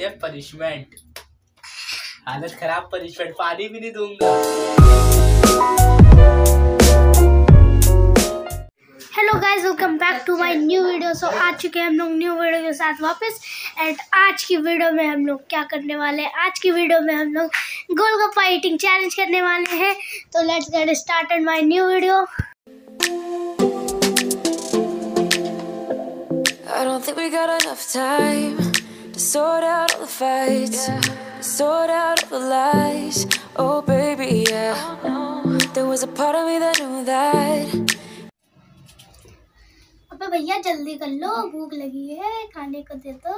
कहते हैं पनिशमेंट हालत खराब पनिशमेंट पानी भी नहीं दूँगा। Hello guys welcome back to my new video so आ चुके हैं हम लोग न्यू वीडियो के साथ वापस। एंड आज की वीडियो में हम लोग क्या करने वाले हैं? आज की वीडियो में हम लोग गोलगप्पा ईटिंग चैलेंज करने वाले हैं। तो let's get started my new video I don't think we got enough time. Sort out all the fights, yeah. sort out all the lies. Oh, baby, yeah. There was a part of me that knew that. अबे भैया जल्दी कर लो भूख लगी है खाने को दे दो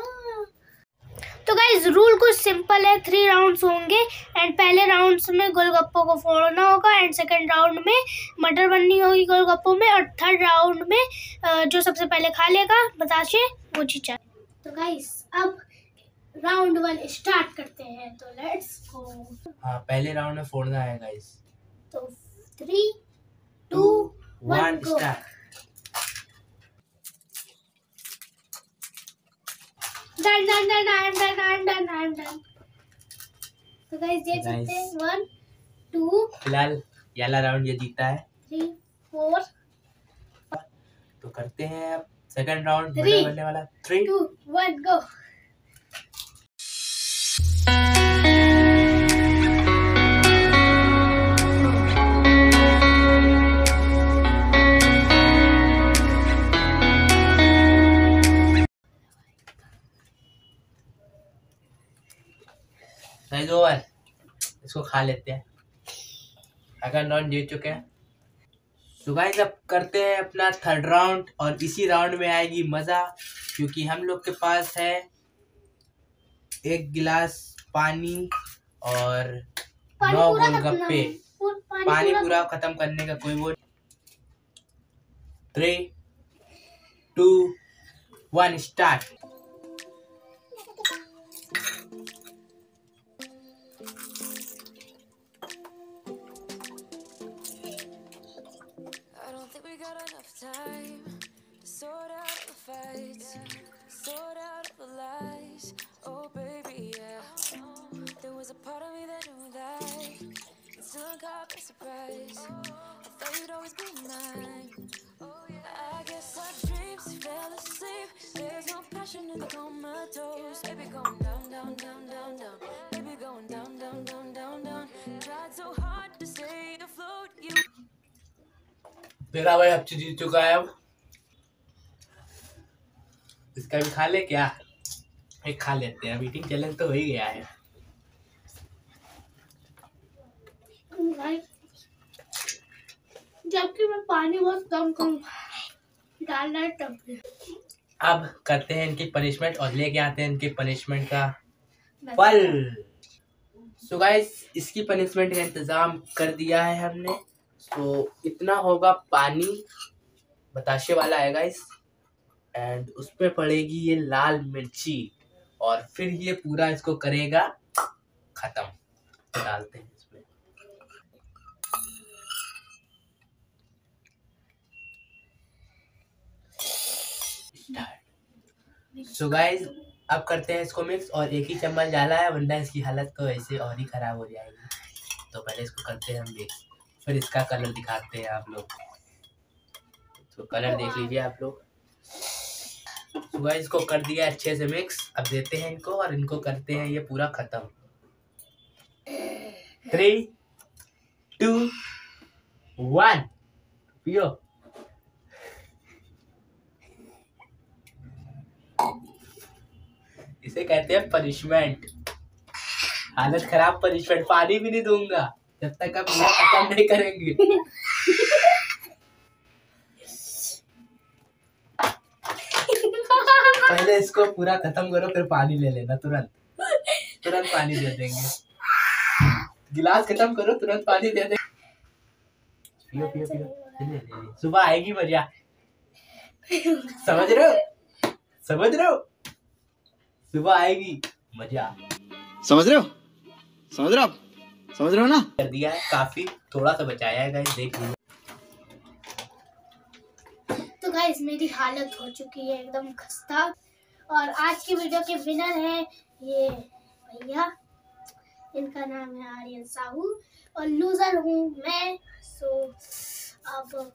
तो गाइज़ रूल कुछ सिंपल है थ्री राउंड्स होंगे एंड पहले राउंड्स में गोलगप्पों को फोड़ना होगा एंड सेकंड राउंड में मटर बननी होगी गोलगप्पों में और थर्ड राउंड में जो सबसे पहले खा लेगा बताशे वो जीता तो गाइज़ अब राउंड वन स्टार्ट करते हैं तो लेट्स गो हाँ पहले राउंड में फोड़ना है गाइस तो three two one start done done done I am done I am done I am done तो गाइस Guys. सकते हैं। वन टू फ़िलहाल ये वाला राउंड ये जीता है। थ्री फोर तो करते हैं अब सेकंड राउंड. बनने वाला three two one go size over इसको खा लेते हैं। अगर राउंड जीत चुके हैं। तो गाइस अब करते हैं अपना थर्ड राउंड और इसी राउंड में आएगी मज़ा क्योंकि हम लोग के पास है एक गिलास पानी और नौ गोलगप्पे पानी पूरा खत्म। करने का कोई वो three two one start we got enough time to sort out the fights, sort out the lies. Oh, baby, yeah. There was a part of me that knew that. It still caught by surprise. I thought you'd always be mine. Oh, yeah. I guess our dreams fell asleep. There's no passion in the comatose. Baby, going मेरा भाई अब जीत चुका है अब। इसका भी खा ले क्या? एक खा लेते हैं। मीटिंग चैलेंज तो हो ही गया है। जबकि मैं पानी बहुत कम कम डालना है तब अब करते हैं इनकी पनिशमेंट और लेके आते हैं इनकी पनिशमेंट का फल। सो गाइस इसकी पनिशमेंट का इंतज़ाम कर दिया है हमने। तो इतना होगा पानी, बताशे वाला आएगा इस एंड उस पे पड़ेगी ये लाल मिर्ची, और फिर ये पूरा इसको करेगा, खत्म। डालते हैं इसमें। सो गाइस अब करते हैं इसको मिक्स और एक ही चम्मच डाला है, वरना इसकी हालत तो ऐसे और ही खराब हो जाएगी। तो पहले इसको करते हैं हम मिक्स फिर इसका कलर दिखाते हैं आप लोग। तो कलर देख लीजिए आप लोग। तो गाइस इसको कर दिया अच्छे से मिक्स अब देते हैं इनको और इनको करते हैं ये पूरा खत्म। थ्री टू वन पियो। इसे कहते हैं पनिशमेंट हालत खराब पनिशमेंट पानी भी नहीं दूँगा। जब तक आप ये खत्म नहीं करेंगे। पहले इसको पूरा खत्म करो, फिर पानी ले लेना तुरंत। तुरंत पानी दे देंगे। गिलास खत्म करो, तुरंत पानी दे देंगे। पियो पियो पियो। सुबह आएगी मज़ा समझ रहे हो? समझ रहे हो? सुबह आएगी, मज़ा समझ रहे हो? समझ रहे हो समझ रहे हो ना? कर दिया है काफ़ी थोड़ा सा बचाया है गाइस देख लीजिए। तो गाइस मेरी हालत हो चुकी है एकदम खस्ता। और आज की वीडियो के विनर है ये भैया। इनका नाम है आर्यन साहू। और लूजर हूँ मैं सो अब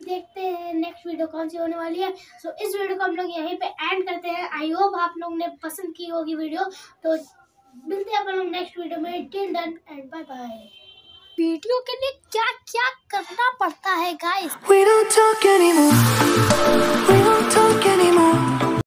देखते हैं नेक्स्ट वीडियो कौन सी होने वाली है। सो इस वीडियो को हम लोग यहीं पे एंड करते हैं। आई होप आप लोग ने पसंद की होगी वीडियो तो मिलते हैं अपन लोग नेक्स्ट वीडियो में till then and bye bye video के लिए क्या क्या करना पड़ता है guys We don't talk anymore. We don't talk anymore.